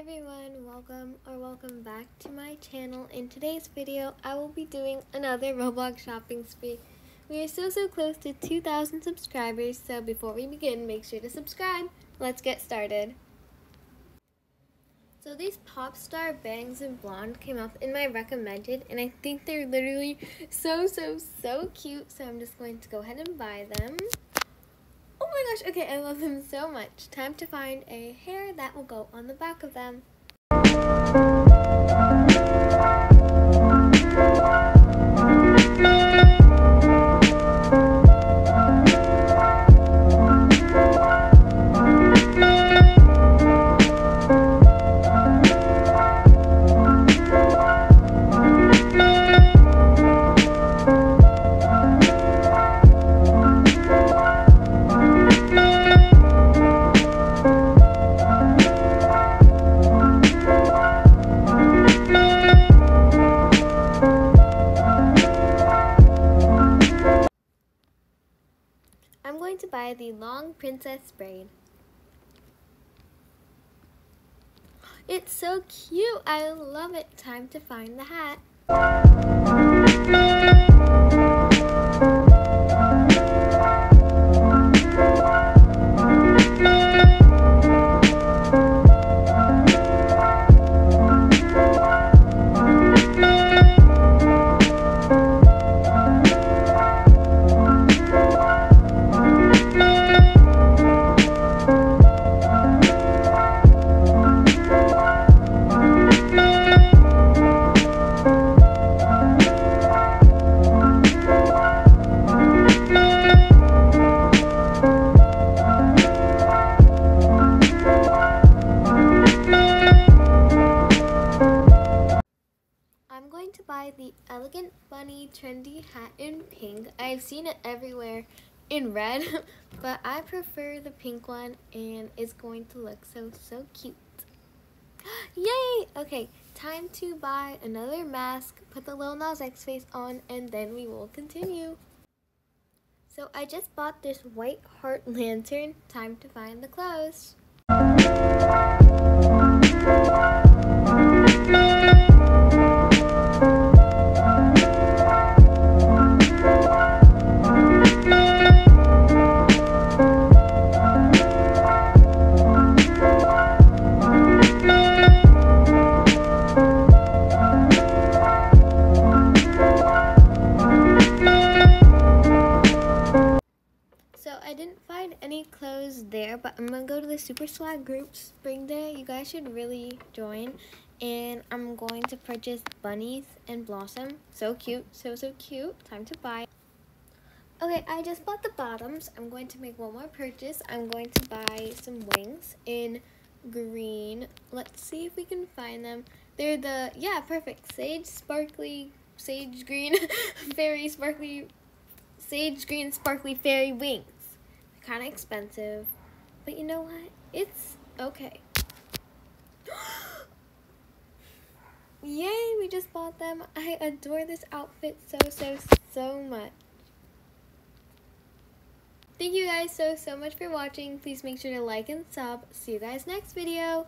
Everyone, welcome or welcome back to my channel. In today's video, I will be doing another Roblox shopping spree. We are so so close to 2,000 subscribers, so before we begin, make sure to subscribe. Let's get started. So these pop star Bangs and Blonde came up in my recommended, and I think they're literally so so so cute, so I'm just going to go ahead and buy them. Oh my gosh, okay, I love them so much. Time to find a hair that will go on the back of them. Buy the long princess braid. It's so cute. I love it. Time to find the hat. The Elegant Bunny Trendy Hat in pink. I've seen it everywhere in red, but I prefer the pink one and it's going to look so, so cute. Yay! Okay, time to buy another mask, put the Lil Nas X face on, and then we will continue. So I just bought this white heart lantern. Time to find the clothes. Any clothes there, but I'm gonna go to the Super Swag group Spring Day. You guys should really join. And I'm going to purchase bunnies and blossom. So cute, so so cute. Time to buy. Okay, I just bought the bottoms. I'm going to make one more purchase. I'm going to buy some wings in green. Let's see if we can find them. They're the, yeah, perfect. Sage sparkly, sage green, very sparkly sage green sparkly fairy wings. Kind of expensive, but you know what? It's okay. Yay, we just bought them. I adore this outfit so, so, so much. Thank you guys so, so much for watching. Please make sure to like and sub. See you guys next video.